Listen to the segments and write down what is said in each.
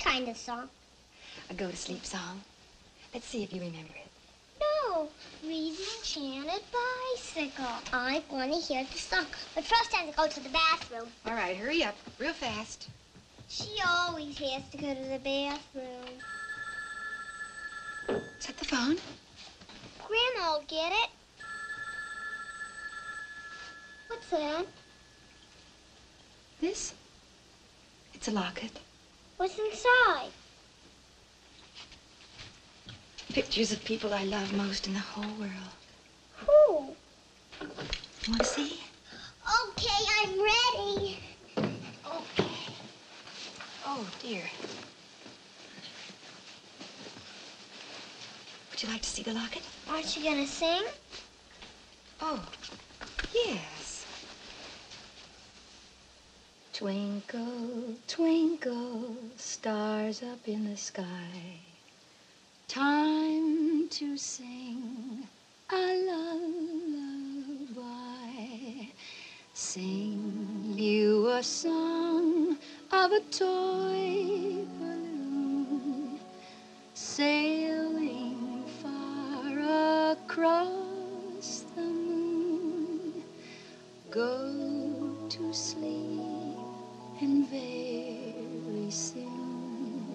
kind of song? A go to sleep song. Let's see if you remember it. No, read the enchanted bicycle. I want to hear the song. But first I have to go to the bathroom. All right, hurry up, real fast. She always has to go to the bathroom. Is that the phone? Grandma will get it. What's that? This? It's a locket. What's inside? Pictures of people I love most in the whole world. Who? You Want to see? Okay, I'm ready. Okay. Oh, dear. Would you like to see the locket? Aren't you gonna sing? Oh, yes. Twinkle, twinkle, stars up in the sky. Time to sing a lullaby. Sing you a song of a toy balloon sailing far across the moon. Go to sleep and very soon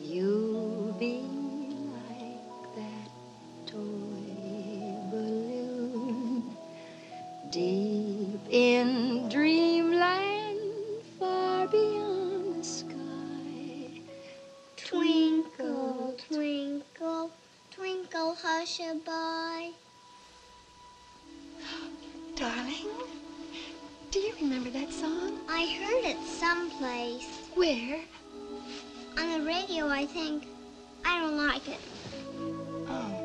you'll be like that toy balloon deep in dreamland far beyond the sky. Twinkle, twinkle, twinkle, hush-a-bye. Darling, someplace. Where? On the radio, I think. I don't like it. Oh.